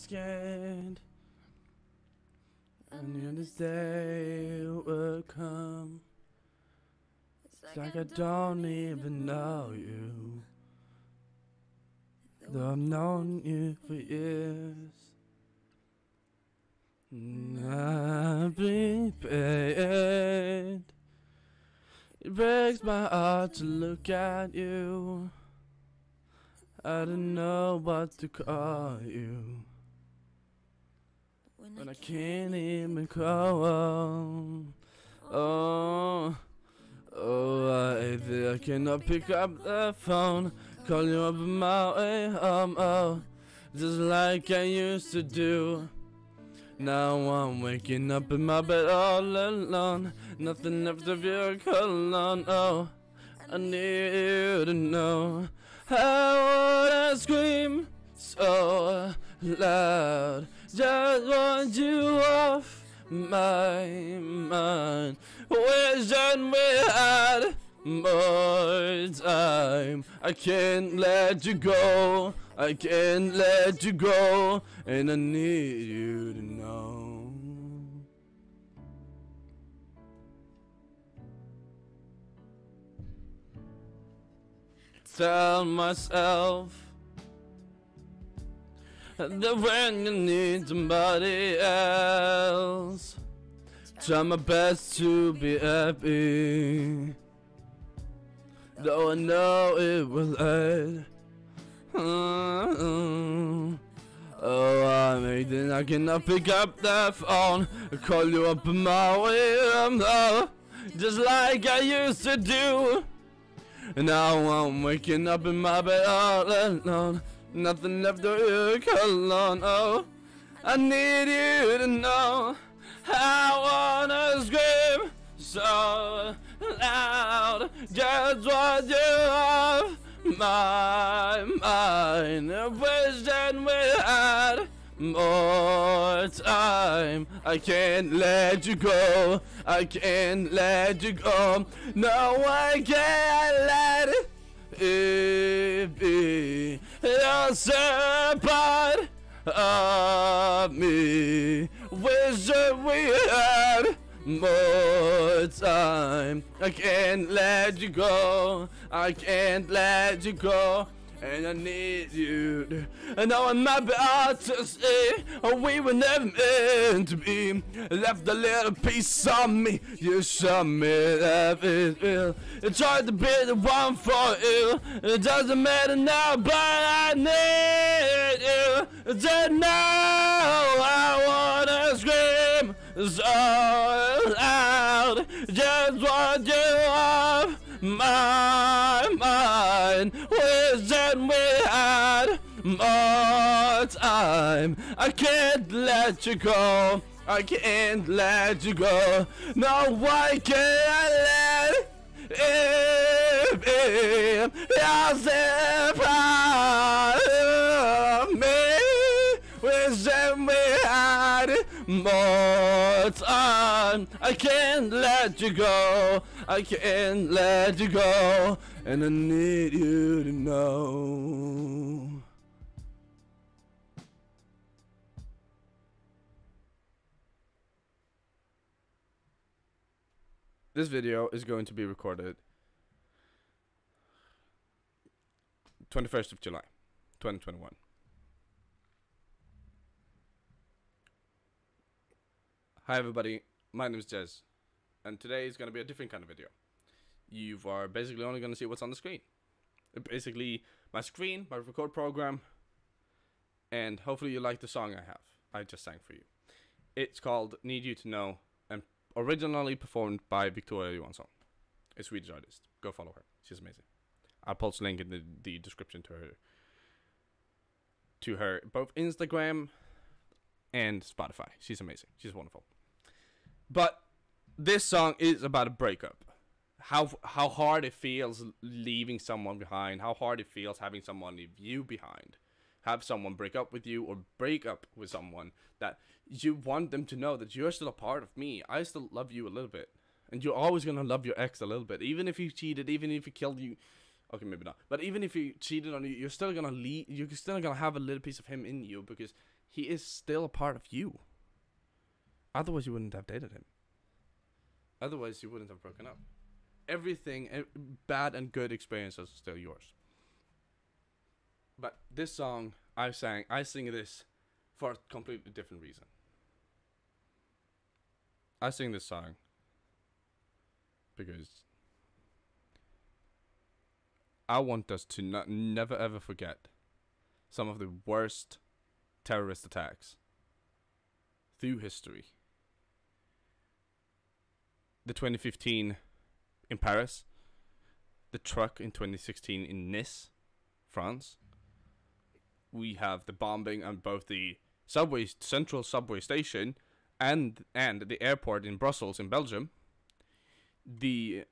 scared. I knew this day would come. It's like I don't even know you. Though I've known you for years. I've been paid. It breaks my heart to look at you. I don't know what to call you. When I can't even call. Oh, oh, I I cannot pick up the phone. Call you up my way home. Oh, just like I used to do. Now I'm waking up in my bed all alone. Nothing left of your cologne. Oh, I need you to know. I wanna scream so loud. Just want you off my mind. Wishing we had more time. I can't let you go. I can't let you go. And I need you to know. Tell myself when you need somebody else, try my best to be happy. Though I know it will end. Oh, I made it. I cannot pick up the phone. I call you up in my. Oh, just like I used to do. And now I'm waking up in my bed all alone. Nothing left of your cologne. Oh, I need you to know. I wanna scream so loud. Just what you have my mind. Wishing we had more time. I can't let you go. I can't let you go. No, I can't let it be. You're so part of me. Wishing we had more time. I can't let you go. I can't let you go. And I need you. And now I'm not about to say oh, we were never meant to be. Left a little piece on me. You showed me that it's real. You tried to be the one for you. It doesn't matter now, but I need you to know. I wanna scream so loud. Just what you have my mind. Wishing we had more. I can't let you go. I can't let you go. No, why can't I let it be? You're part of me. Wishing we had more time. I can't let you go. I can't let you go. And I need you to know. This video is going to be recorded 21st of July, 2021. Hi everybody, my name is Jez, and today is going to be a different kind of video. You are basically only going to see what's on the screen. Basically, my screen, my record program, and hopefully you like the song I have. I just sang for you. It's called Need You to Know, and originally performed by Wiktoria Johansson, a Swedish artist. Go follow her; she's amazing. I'll post a link in the, the description to her, to her both Instagram and Spotify. She's amazing. She's wonderful. But this song is about a breakup. How how hard it feels leaving someone behind. How hard it feels having someone leave you behind. Have someone break up with you or break up with someone that you want them to know that you're still a part of me. I still love you a little bit. And you're always gonna love your ex a little bit. Even if you cheated, even if he killed you okay maybe not. But even if he cheated on you, you're still gonna leave you're still gonna have a little piece of him in you because he is still a part of you. Otherwise, you wouldn't have dated him. Otherwise, you wouldn't have broken up. Everything, eh, bad and good experiences are still yours. But this song, I sang, I sing this for a completely different reason. I sing this song because I want us to not, never ever forget some of the worst terrorist attacks through history. The 2015 in Paris, the truck in 2016 in Nice, France. We have the bombing on both the subway central subway station and and the airport in Brussels in Belgium. The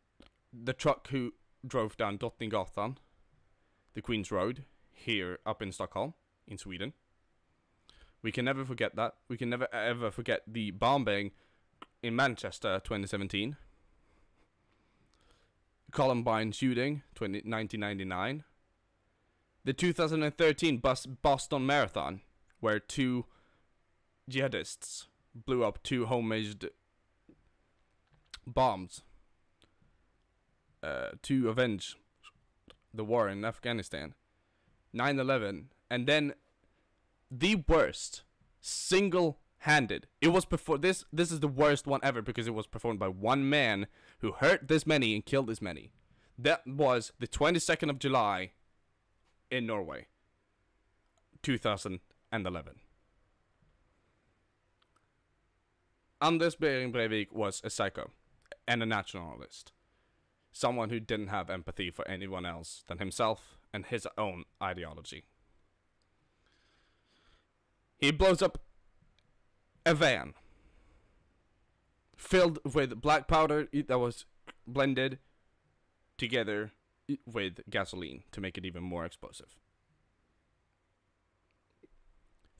the truck who drove down Drottninggatan, the Queen's Road, here up in Stockholm, in Sweden. We can never forget that. We can never ever forget the bombing in Manchester 2017. Columbine shooting 20, 1999. The 2013 Bus Boston Marathon, where two jihadists blew up two homemade bombs uh, to avenge the war in Afghanistan. 9/11, and then the worst single-handed. It was before this. This is the worst one ever because it was performed by one man who hurt this many and killed this many. That was the 22nd of July in Norway, 2011. Anders Behring Breivik was a psycho and a nationalist. Someone who didn't have empathy for anyone else than himself and his own ideology. He blows up a van filled with black powder that was blended together with gasoline to make it even more explosive.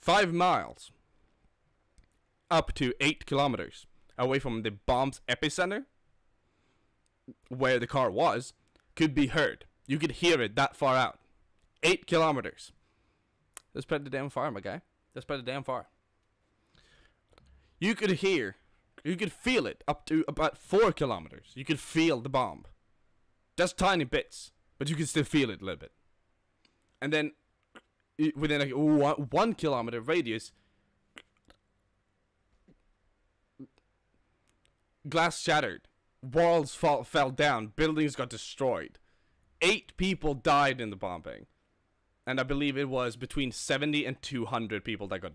Five miles up to eight kilometers away from the bomb's epicenter, where the car was, could be heard. You could hear it that far out. Eight kilometers. That's pretty damn far, my guy. That's pretty damn far. You could hear, you could feel it up to about four kilometers. You could feel the bomb. Just tiny bits, but you could still feel it a little bit. And then, within like one kilometer radius, glass shattered, walls fall, fell down, buildings got destroyed. Eight people died in the bombing. And I believe it was between 70 and 200 people that got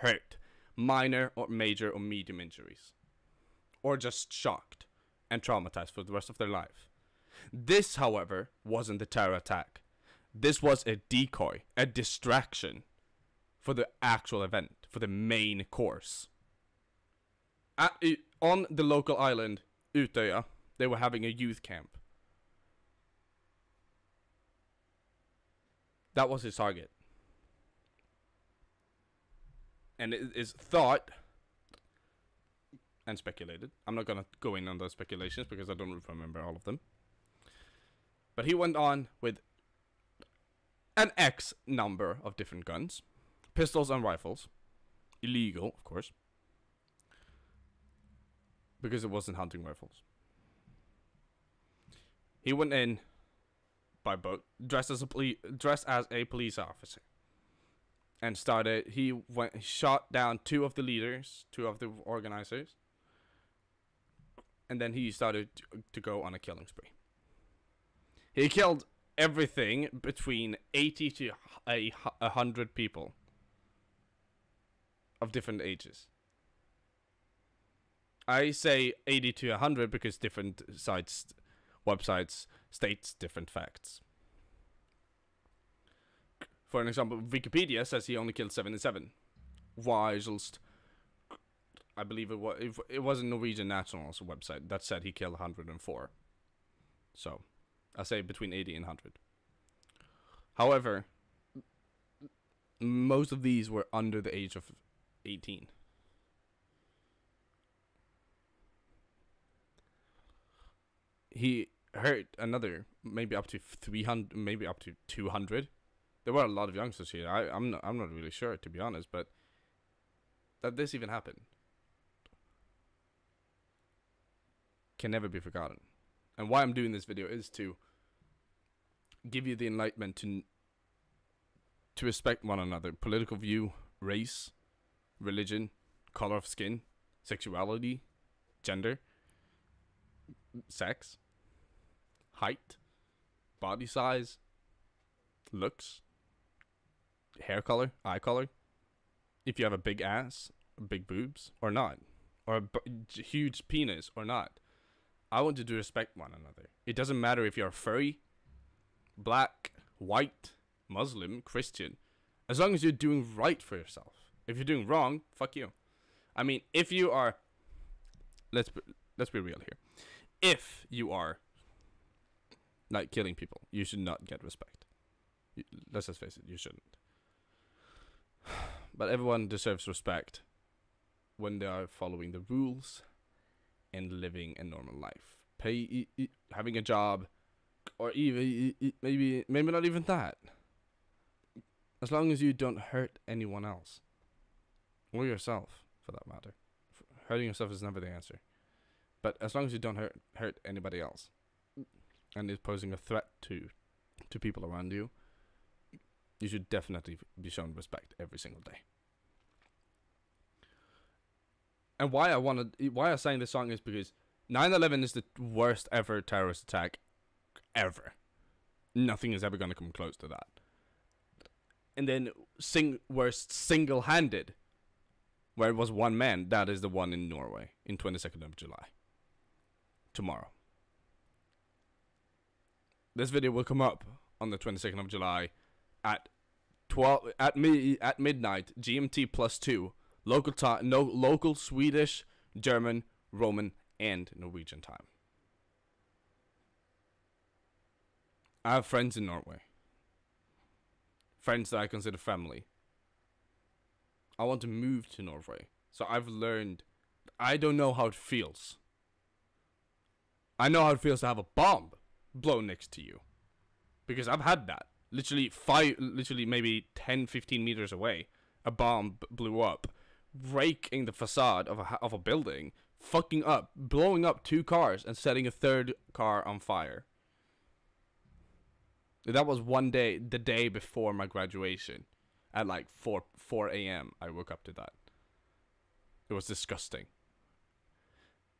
hurt. Minor or major or medium injuries. Or just shocked and traumatized for the rest of their life. This, however, wasn't a terror attack. This was a decoy, a distraction for the actual event, for the main course. At, on the local island, Utøya, they were having a youth camp. That was his target. And it is thought and speculated. I'm not gonna go in on those speculations because I don't remember all of them. But he went on with an X number of different guns, pistols and rifles, illegal, of course because it wasn't hunting rifles. He went in by boat, dressed as a poli- dressed as a police officer, and started. He went, shot down two of the leaders, two of the organizers, and then he started to go on a killing spree. He killed everything between eighty to a hundred people of different ages. I say 80 to 100 because different sites, websites states different facts. For an example, Wikipedia says he only killed 77, whilst I believe it was it was a Norwegian Nationals website that said he killed 104. So, I say between 80 and 100. However, most of these were under the age of 18. he hurt another maybe up to 300 maybe up to 200 there were a lot of youngsters here. I, i'm not i'm not really sure to be honest but that this even happened can never be forgotten. And why I'm doing this video is to give you the enlightenment to to respect one another, political view, race, religion, color of skin, sexuality, gender, sex, height, body size, looks, hair color, eye color, if you have a big ass, big boobs, or not, or a b- huge penis or not. I want you to respect one another. It doesn't matter if you're furry, black, white, Muslim, Christian, as long as you're doing right for yourself. If you're doing wrong, fuck you. I mean, if you are, let's be, let's be real here. If you are like killing people, you should not get respect. Let's just face it, you shouldn't. But everyone deserves respect when they are following the rules and living a normal life. Pay, having a job, or even maybe maybe not even that. As long as you don't hurt anyone else, or yourself, for that matter. Hurting yourself is never the answer. But as long as you don't hurt hurt anybody else, and is posing a threat to to people around you, you should definitely be shown respect every single day. And why I wanted, why I sang this song is because 9/11 is the worst ever terrorist attack, ever. Nothing is ever gonna come close to that. And then sing worst single-handed, where it was one man. That is the one in Norway in 22nd of July. Tomorrow. This video will come up on the 22nd of July at 12 at mi- at midnight GMT plus 2 local time no local Swedish, German, Roman and Norwegian time. I have friends in Norway. Friends that I consider family. I want to move to Norway. So I've learned I don't know how it feels. I know how it feels to have a bomb blown next to you. Because I've had that. Literally five literally maybe 10 15 meters away. A bomb blew up, breaking the facade of a of a building, fucking up, blowing up two cars and setting a third car on fire. That was one day, the day before my graduation, at like four four a.m. I woke up to that. It was disgusting.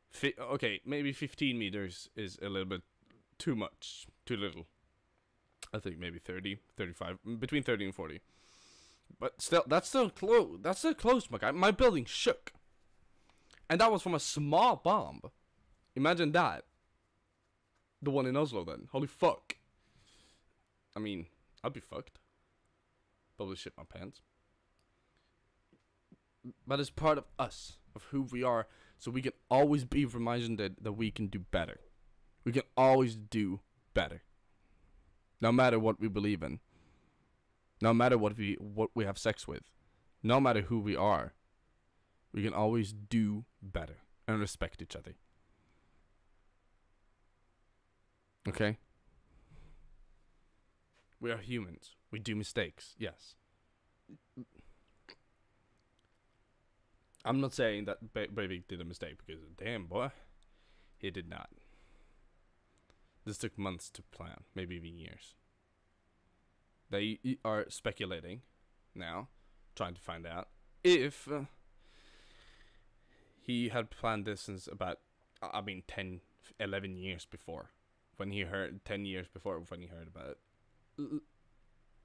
Fi- okay, maybe fifteen meters is a little bit too much, too little. I think maybe 30, 35, mm, between 30 and 40. But still, that's still close. That's still close, my guy. My building shook. And that was from a small bomb. Imagine that. The one in Oslo, then. Holy fuck. I mean, I'd be fucked. Probably shit my pants. But it's part of us, of who we are, so we can always be reminded that we can do better. We can always do better. No matter what we believe in. No matter what we what we have sex with. No matter who we are. We can always do better and respect each other. Okay? We are humans. We do mistakes. Yes. I'm not saying that ba- Breivik did a mistake because damn boy, he did not. This took months to plan, maybe even years. They are speculating now, trying to find out if uh, he had planned this since about, I mean, 10, 11 years before. When he heard, 10 years before, when he heard about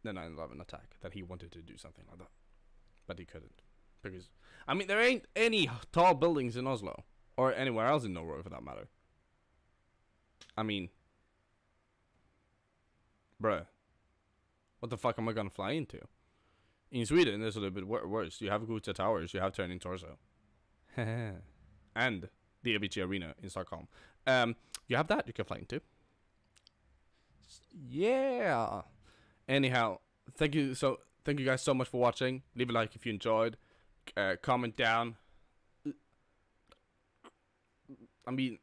the 9 11 attack, that he wanted to do something like that. But he couldn't. Because, I mean, there ain't any tall buildings in Oslo, or anywhere else in Norway for that matter. I mean, bruh, what the fuck am I gonna fly into? In Sweden, it's a little bit wor- worse. You have Gothia Towers, you have Turning Torso, and the Avicii Arena in Stockholm. Um, you have that you can fly into. Yeah. Anyhow, thank you so thank you guys so much for watching. Leave a like if you enjoyed. Uh, comment down. I mean,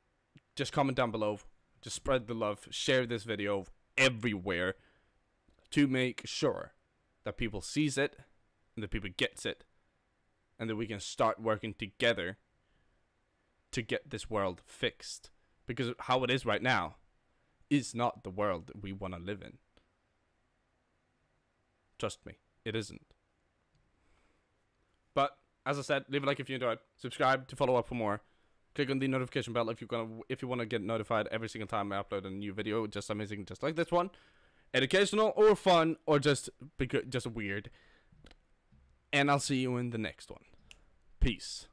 just comment down below. Just spread the love. Share this video everywhere to make sure that people sees it and that people gets it and that we can start working together to get this world fixed. Because how it is right now is not the world that we want to live in. Trust me, it isn't. But as I said, leave a like if you enjoyed. Subscribe to follow up for more. Click on the notification bell if you're gonna if you want to get notified every single time I upload a new video, just amazing, just like this one, educational or fun or just because just weird. And I'll see you in the next one. Peace.